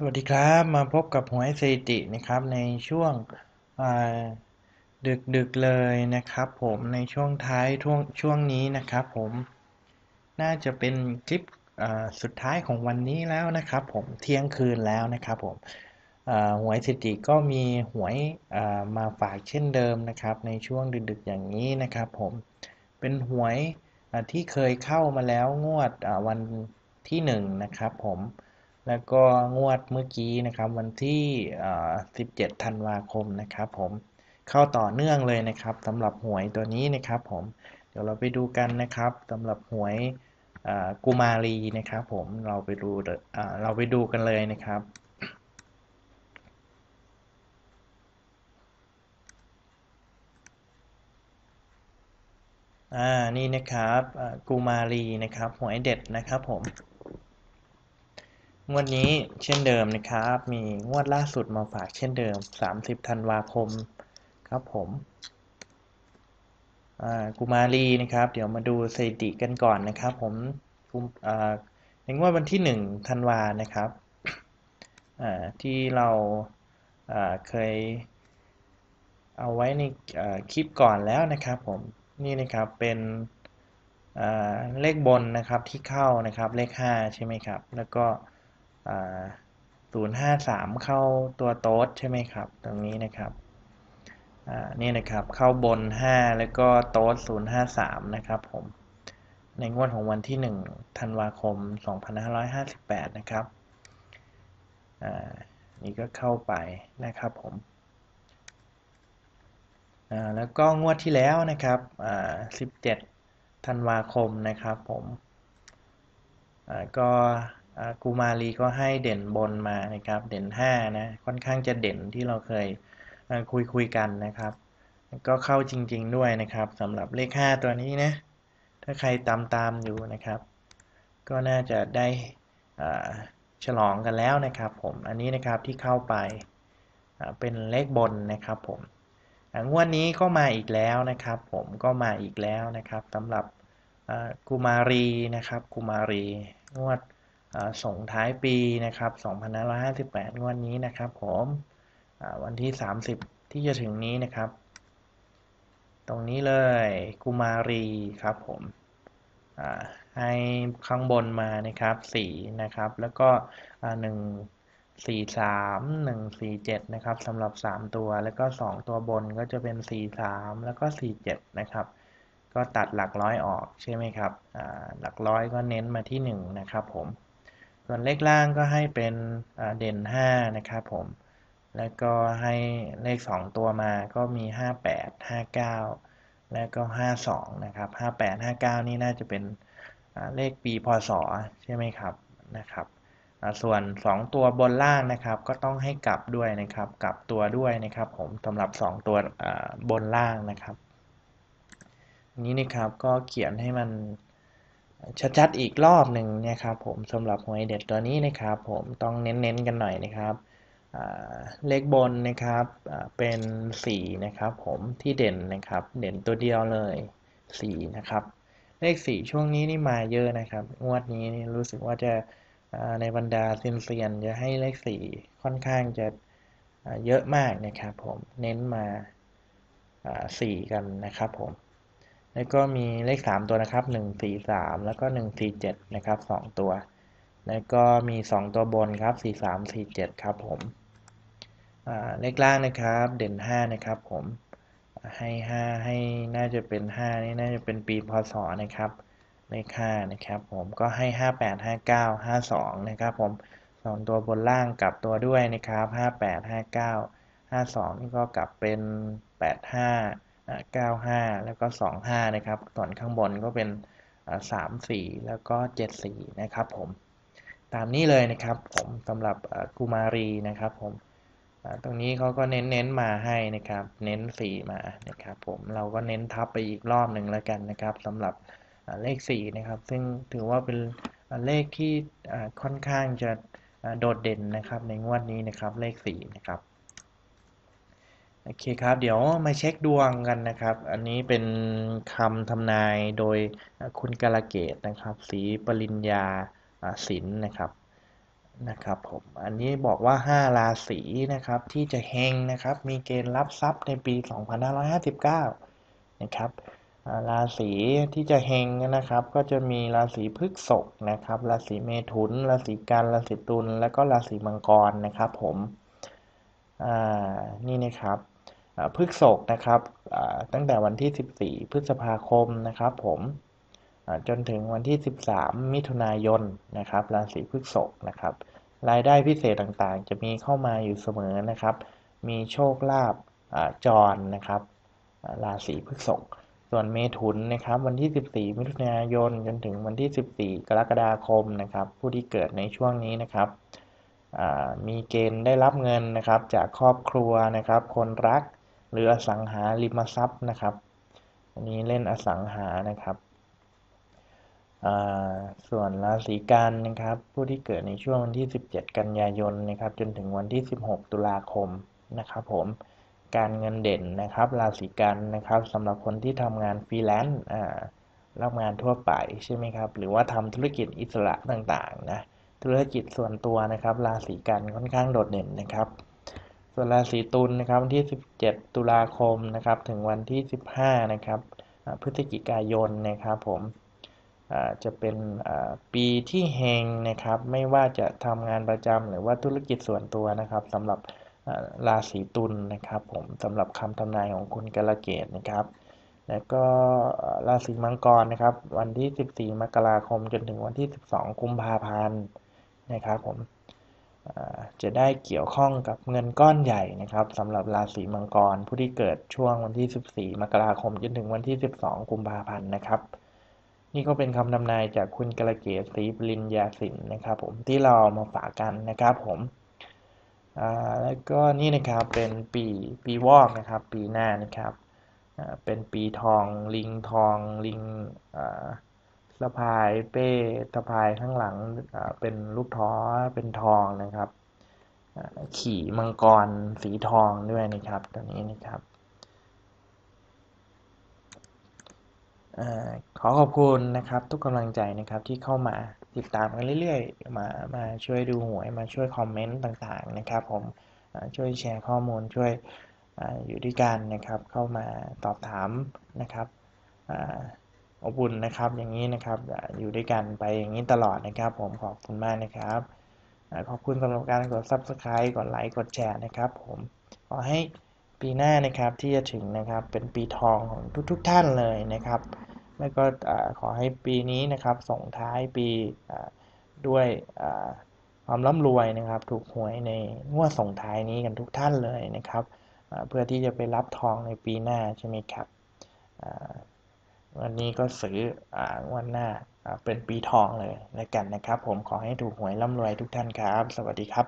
สวัสดีครับมาพบกับหวยสถิตินะครับในช่วงดึกดึกเลยนะครับผมในช่วงท้ายช่วงช่วงนี้นะครับผมน่าจะเป็นคลิปสุดท้ายของวันนี้แล้วนะครับผมเที่ยงคืนแล้วนะครับผมหวยสถิติก็มีหวยมาฝากเช่นเดิมนะครับในช่วงดึกๆอย่างนี้นะครับผมเป็นหวยที่เคยเข้ามาแล้วงวดวันที่1นนะครับผม แล้วก็งวดเมื่อกี้นะครับวันที่ 17 ธันวาคมนะครับผมเข้าต่อเนื่องเลยนะครับสำหรับหวยตัวนี้นะครับผมเดี๋ยวเราไปดูกันนะครับสำหรับหวยกุมารีนะครับผมเราไปดูเราไปดูกันเลยนะครับอ่านี่นะครับกุมารีนะครับหวยเด็ดนะครับผม งวดนี้เช่นเดิมนะครับ มีงวดล่าสุดมาฝากเช่นเดิม 30 ธันวาคมครับผมกุมารีนะครับ เดี๋ยวมาดูสถิติกันก่อนนะครับ ผมในงวดวันที่ 1 ธันวานะครับที่เราเคยเอาไว้ในคลิปก่อนแล้วนะครับผมนี่นะครับเป็นเลขบนนะครับที่เข้านะครับเลข 5 ใช่ไหมครับ แล้วก็ ศูนย์ห้าสามเข้าตัวโต๊ดใช่ไหมครับ ตรงนี้นะครับนี่นะครับเข้าบน 5 แล้วก็โต๊ด053 นะครับผม ในงวดของวันที่ 1 ธันวาคม 2558 นะครับนี่ก็เข้าไปนะครับผมแล้วก็งวดที่แล้วนะครับ17 ธันวาคมนะครับผมก็ กูมารีก็ให้เด่นบนมานะครับ เด่น5นะ ค่อนข้างจะเด่นที่เราเคยคุยคุยกันนะครับ ก็เข้าจริง ๆ ด้วยนะครับสำหรับเลข 5 ตัวนี้นะ ถ้าใครตามตามอยู่นะครับ ก็น่าจะได้ฉลองกันแล้วนะครับผม อันนี้นะครับที่เข้าไปเป็นเลขบนนะครับผมงวดนี้ก็มาอีกแล้วนะครับผมก็มาอีกแล้วนะครับสำหรับกุมารีนะครับกุมารีงวด ส่งท้ายปีนะครับ2558งวดนี้นะครับผมวันที่ 30 ที่จะถึงนี้นะครับ ตรงนี้เลยกุมารีครับผมให้ข้างบนมานะครับ4นะครับ แล้วก็1 4 3 1 4 7นะครับสำหรับ 3 ตัว แล้วก็ 2 ตัวบนก็จะเป็น 4 3 แล้วก็ 4 7 นะครับ ก็ตัดหลักร้อยออกใช่ไหมครับหลักร้อยก็เน้นมาที่ 1 นะครับผม ส่วนเลขล่างก็ให้เป็นเด่น 5 นะครับผม แล้วก็ให้เลข 2 ตัวมาก็มี 58 59 แล้วก็ 52 นะครับ 58 59 นี่น่าจะเป็นเลขปีพศใช่ไหมครับนะครับ ส่วน 2 ตัวบนล่างนะครับก็ต้องให้กลับด้วยนะครับกลับตัวด้วยนะครับผมสำหรับ 2 ตัวบนล่างนะครับ นี้นะครับก็เขียนให้มัน ชัดๆ อีกรอบหนึ่งนะครับผมสำหรับหวยเด็ดตัวนี้นะครับ ผมต้องเน้นๆกันหน่อยนะครับเลขบนนะครับเป็น4นะครับ ผมที่เด่นนะครับ เด่นตัวเดียวเลย4นะครับ เลข4ช่วงนี้นี่มาเยอะนะครับ งวดนี้นี่รู้สึกว่าจะในบรรดาเซียนจะให้เลข4ค่อนข้างจะเยอะมากนะครับ ผมเน้นมา4กันนะครับ ผม แล้วก็มีเลข 3 ตัวนะครับ 1 4 3 แล้วก็ 1 4 7 นะครับ 2 ตัว แล้วก็มี 2 ตัวบนครับ 4 3 4 7 ครับผมเลขล่างนะครับ เด่น 5 นะครับผม ให้ 5 ให้น่าจะเป็น 5 นี่น่าจะเป็นปีพศนะครับ เลข 5 นะครับผม ก็ให้ 5 8 5 9 5 2 นะครับผม 2 ตัวบนล่างกลับตัวด้วยนะครับ 5 8 5 9 5 2 นี่ก็กลับเป็น 8 5 95 แล้วก็ 25 นะครับส่วนข้างบนก็เป็น 34 แล้วก็ 74 นะครับผมตามนี้เลยนะครับผมสำหรับกุมารีนะครับผมตรงนี้เขาก็เน้นเน้นมาให้นะครับ เน้น 4 มานะครับผมเราก็เน้นทับไปอีกรอบหนึ่งแล้วกันนะครับสำหรับเลข 4 นะครับ ซึ่งถือว่าเป็นเลขที่ค่อนข้างจะโดดเด่นนะครับในงวดนี้นะครับเลข 4 นะครับ โอเคครับ เดี๋ยวมาเช็คดวงกันนะครับ อันนี้เป็นคำทำนายโดยคุณกาลเกตนะครับ สีปริญญาศิลป์นะครับนะครับผม อันนี้บอกว่า 5 ราศีนะครับที่จะเฮงนะครับ มีเกณฑ์รับทรัพย์ในปี 2559 นะครับ ราศีที่จะเฮงนะครับ ก็จะมีราศีพฤษภนะครับ ราศีเมถุน ราศีกัน ราศีตุล และก็ราศีมังกรนะครับผมนี่นะครับ พฤกษภนะครับตั้งแต่วันที่ 14 พฤษภาคมนะครับ ผมจนถึงวันที่ 13 มิถุนายนนะครับราศีพฤษภนะครับ รายได้พิเศษต่างๆ จะมีเข้ามาอยู่เสมอนะครับ มีโชคลาภจรนะครับราศีพฤษภส่วนเมถุนนะครับวันที่ 14 มิถุนายนจนถึงวันที่ 14 กรกฎาคมนะครับ ผู้ที่เกิดในช่วงนี้นะครับมีเกณฑ์ได้รับเงินนะครับ จากครอบครัวนะครับ คนรัก หรืออสังหาริมทรัพย์นะครับ อันนี้เล่นอสังหานะครับ ส่วนราศีกันนะครับ ผู้ที่เกิดในช่วงวันที่ 17 กันยายนนะครับ จนถึงวันที่ 16 ตุลาคมนะครับ ผมการเงินเด่นนะครับราศีกันนะครับสำหรับคนที่ทำงานฟรีแลนซ์รับงานทั่วไปใช่ไหมครับ หรือว่าทำธุรกิจอิสระต่างๆนะธุรกิจส่วนตัวนะครับราศีกันค่อนข้างโดดเด่นนะครับ ส่วนราศีตุลนะครับวันที่ 17 ตุลาคมนะครับถึงวันที่ 15 นะครับพฤศจิกายนนะครับผมจะเป็นปีที่เฮงนะครับไม่ว่าจะทำงานประจำหรือว่าธุรกิจส่วนตัวนะครับสำหรับราศีตุลนนะครับผมสำหรับคำทำนายของคุณกระเกตนะครับ แล้วก็ราศีมังกรนะครับ วันที่ 14 มกราคมจนถึงวันที่ 12 กุมภาพันธ์นะครับผม จะได้เกี่ยวข้องกับเงินก้อนใหญ่นะครับสำหรับราศีมังกรผู้ที่เกิดช่วงวันที่ 14 มกราคมจนถึงวันที่ 12 กุมภาพันธ์นะครับ นี่ก็เป็นคำทำนายจากคุณกระเกศศรีปริญญาสินนะครับ ผมที่เรามาฝากกันนะครับผมแล้วก็นี่นะครับเป็นปีปีวอกนะครับ ปีหน้านะครับเป็นปีทองลิงทองลิง สะพายเป้สะพายข้างหลังเป็นลูกท้อเป็นทองนะครับ ขี่มังกรสีทองด้วยนะครับตัวนี้นะครับขอขอบคุณนะครับ ทุกกำลังใจนะครับที่เข้ามาติดตามกันเรื่อยๆ มามาช่วยดูหวยมาช่วยคอมเมนต์ต่างๆนะครับ ผมช่วยแชร์ข้อมูลช่วยออยู่ด้วยกันนะครับ เข้ามาตอบถามนะครับ อบอุ่นนะครับอย่างนี้นะครับอยู่ด้วยกันไปอย่างนี้ตลอดนะครับ ผมขอบคุณมากนะครับขอบคุณสำหรับการกด Subscribe กดไลค์กดแชร์นะครับ ผมขอให้ปีหน้านะครับที่จะถึงนะครับเป็นปีทองของทุกๆทท่านเลยนะครับแล้วก็ขอให้ปีนี้นะครับส่งท้ายปีด้วยความร่ำรวยนะครับ ถูกหวยในงวดส่งท้ายนี้กันทุกท่านเลยนะครับเพื่อที่จะไปรับทองในปีหน้าใช่ไหมครับ วันนี้ก็ซื้ออ่าวันหน้าเป็นปีทองเลยแล้วกันนะครับ ผมขอให้ถูกหวยร่ำรวยทุกท่านครับ สวัสดีครับ